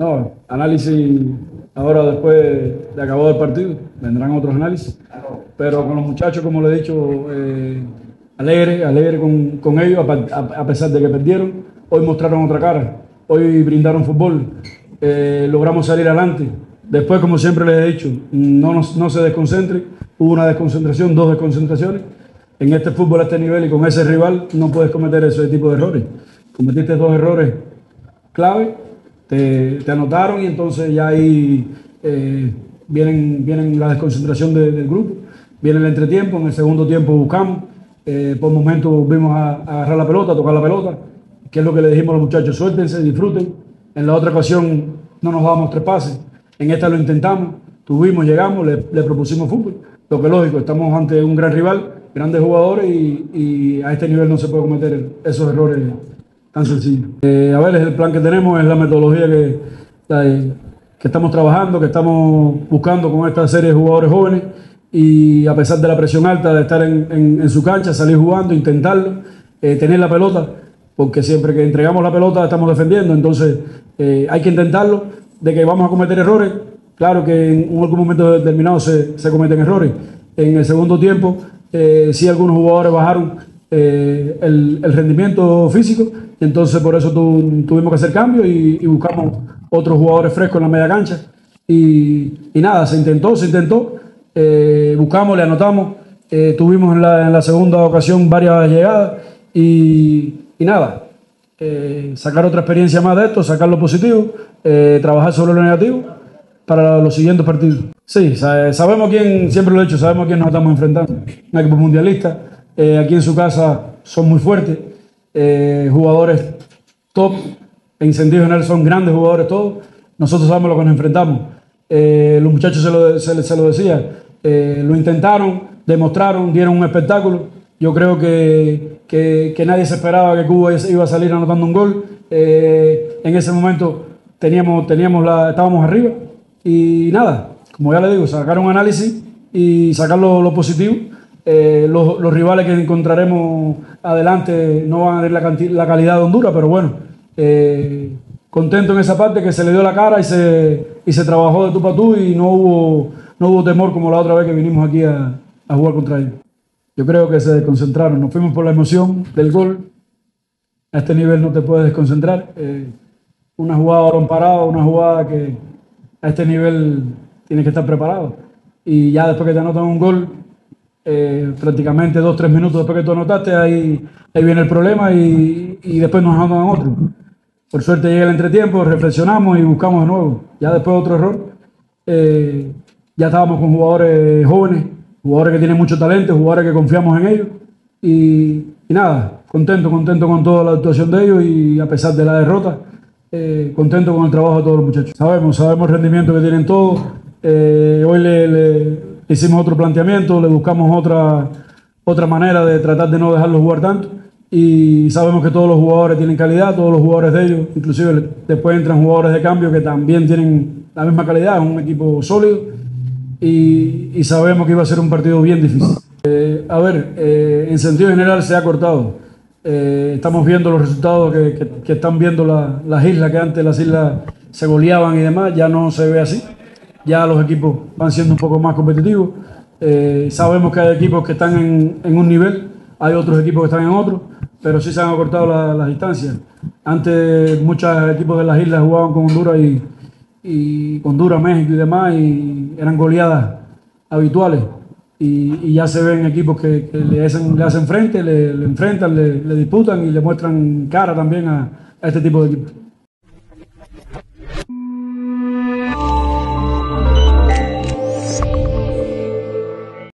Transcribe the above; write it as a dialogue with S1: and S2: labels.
S1: No, análisis ahora después de acabado el partido, vendrán otros análisis. Pero con los muchachos, como le he dicho, eh, alegre, alegre con, ellos, a, pesar de que perdieron. Hoy mostraron otra cara, hoy brindaron fútbol, eh, logramos salir adelante. Después, como siempre les he dicho, no, no se desconcentre. Hubo una desconcentración, dos desconcentraciones. En este fútbol a este nivel y con ese rival no puedes cometer ese tipo de errores. Cometiste dos errores clave, te, anotaron y entonces ya ahí eh, vienen, vienen la desconcentración de- del grupo, viene el entretiempo, en el segundo tiempo buscamos, eh, por momentos vimos a, a agarrar la pelota, a tocar la pelota, que es lo que le dijimos a los muchachos, suéltense, disfruten. En la otra ocasión no nos dábamos tres pases, en esta lo intentamos, tuvimos, llegamos, le, le propusimos fútbol. Lo que lógico, estamos ante un gran rival, grandes jugadores y a este nivel no se puede cometer esos errores tan sencillo. Eh, a ver, es el plan que tenemos, es la metodología que, que estamos trabajando, que estamos buscando con esta serie de jugadores jóvenes y a pesar de la presión alta de estar en, en- su cancha, salir jugando, intentarlo, eh, tener la pelota, porque siempre que entregamos la pelota estamos defendiendo, entonces eh, hay que intentarlo, de que vamos a cometer errores, claro que en algún momento determinado se, se cometen errores. En el segundo tiempo, eh, sí algunos jugadores bajaron el, el rendimiento físico, entonces por eso tu- tuvimos que hacer cambios y, buscamos otros jugadores frescos en la media cancha. Y, nada, se intentó, se intentó, eh, buscamos, le anotamos, eh, tuvimos en la, en la segunda ocasión varias llegadas y, nada, eh, sacar otra experiencia más de esto, sacar lo positivo, trabajar sobre lo negativo para los siguientes partidos. Sí, sa- sabemos quién, siempre lo he dicho, sabemos quién nos estamos enfrentando. Un equipo mundialista, aquí en su casa son muy fuertes, eh, jugadores top, en general son grandes jugadores todos. Nosotros sabemos lo que nos enfrentamos. Eh, los muchachos se lo, se, lo decía, eh, lo intentaron, demostraron, dieron un espectáculo. Yo creo que, que, nadie se esperaba que Cuba iba a salir anotando un gol. En ese momento teníamos, teníamos la, estábamos arriba y nada, como ya le digo, sacar un análisis y sacar lo positivo. Eh, los, rivales que encontraremos adelante no van a tener la, calidad de Honduras, pero bueno, eh, contento en esa parte que se le dio la cara y se, trabajó de tú para tú y no hubo, no temor como la otra vez que vinimos aquí a, a jugar contra ellos. Yo creo que se desconcentraron, nos fuimos por la emoción del gol. A este nivel no te puedes desconcentrar. Eh, una jugada balón parado, una jugada que a este nivel tienes que estar preparado. Y ya después que te anotan un gol, eh, prácticamente dos, tres minutos después que tú anotaste, ahí, ahí viene el problema y, y después nos anotan otro. Por suerte llega el entretiempo, reflexionamos y buscamos de nuevo. Ya después de otro error, eh, ya estábamos con jugadores jóvenes, jugadores que tienen mucho talento, jugadores que confiamos en ellos. Y, y nada, contento, contento con toda la actuación de ellos y a pesar de la derrota, eh, contento con el trabajo de todos los muchachos. Sabemos, sabemos el rendimiento que tienen todos. Hoy le hicimos otro planteamiento, le buscamos otra, otra manera de tratar de no dejarlos jugar tanto. Y sabemos que todos los jugadores tienen calidad, todos los jugadores de ellos, inclusive después entran jugadores de cambio que también tienen la misma calidad, es un equipo sólido y, sabemos que iba a ser un partido bien difícil. Eh, a ver, eh, en sentido general se ha cortado. Eh, estamos viendo los resultados que, están viendo la- las islas, que antes las islas se goleaban y demás, ya no se ve así. Ya los equipos van siendo un poco más competitivos. Eh, sabemos que hay equipos que están en, un nivel, hay otros equipos que están en otro, pero sí se han acortado la- las distancias. Antes muchos equipos de las islas jugaban con Honduras y, y Honduras, México y demás, y eran goleadas habituales. Y, ya se ven equipos que, que le, hacen, le hacen frente, le, enfrentan, le, disputan y le muestran cara también a este tipo de equipos.